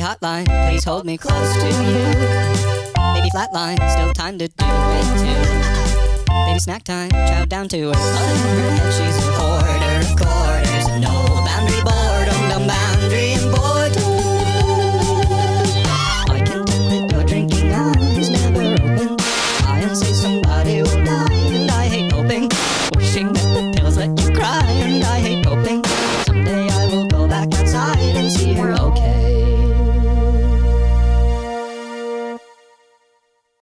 Hotline, please hold me close to you. Baby flatline, still time to do it too. Baby snack time, chow down to her. Her head, she's a